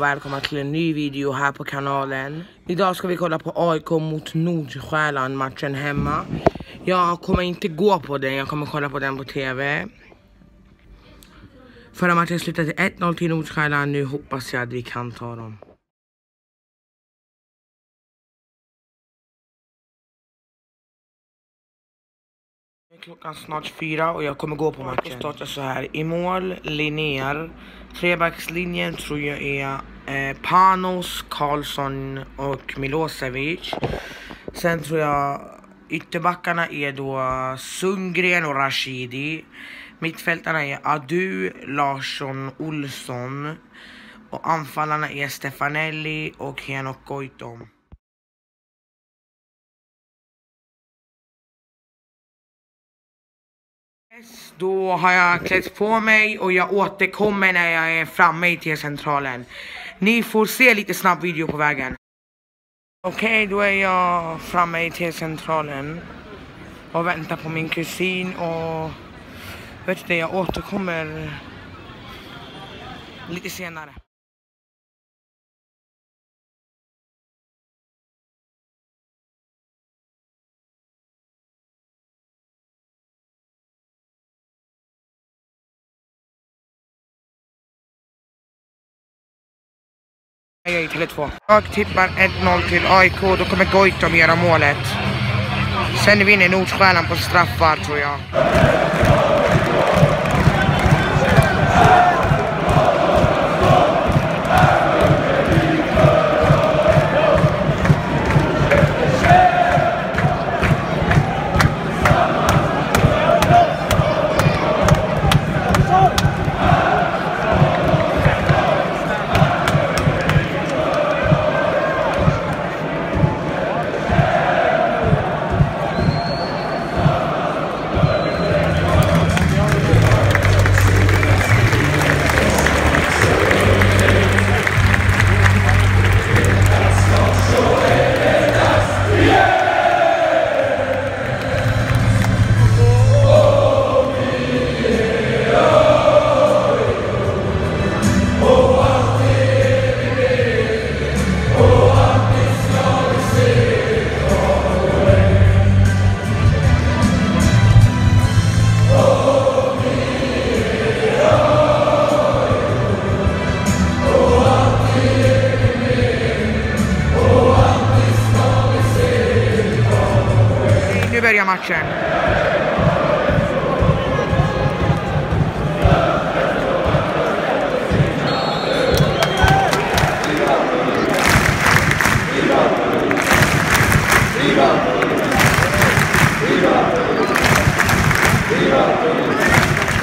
välkomna till en ny video här på kanalen. Idag ska vi kolla på AIK mot Nordsjälland matchen hemma. Jag kommer inte gå på den, jag kommer kolla på den på TV. Förra matchen slutade 1-0 till Nordsjälland, nu hoppas jag att vi kan ta dem. Klockan snart fyra och jag kommer gå på matchen. Startar så här. I mål, Linnér. Trebackslinjen tror jag är eh, Panos, Karlsson och Milosevic. Sen tror jag ytterbackarna är då Sundgren och Rashidi. Mittfältarna är Adu, Larsson, Olsson. Och anfallarna är Stefanelli och Henok Goitom. Då har jag klätt på mig och jag återkommer när jag är framme i T-centralen. Ni får se lite snabb video på vägen. Okej, okay, då är jag framme i T-centralen och väntar på min kusin och vet du, jag återkommer lite senare. Jag i Tele2. Jag tippar 1-0 till AIK, då kommer Goitom göra målet. Sen vinner Nordsjälland på straffar tror jag. Börjar matchen.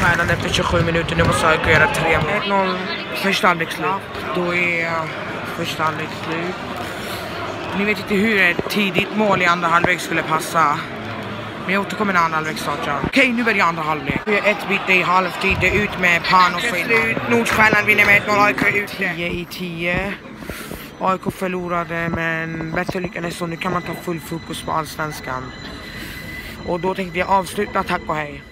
Stjärnan efter 27 minuter, nu måste AIK göra 3-0. Första halvlek slut. Då är första halvlek slut. Ni vet inte hur ett tidigt mål i andra halvlek skulle passa. Men jag återkommer när andra halvlek startar. Okej, nu börjar andra halvlek. Vi har ett byte i halvtid. Det är ut med Panos och slut. Nordsjälland vinner med 1-0. AIK är ute. 10 i 10. AIK förlorade, men bättre lycka nästa år. Nu kan man ta full fokus på allsvenskan. Och då tänkte jag avsluta. Tack och hej.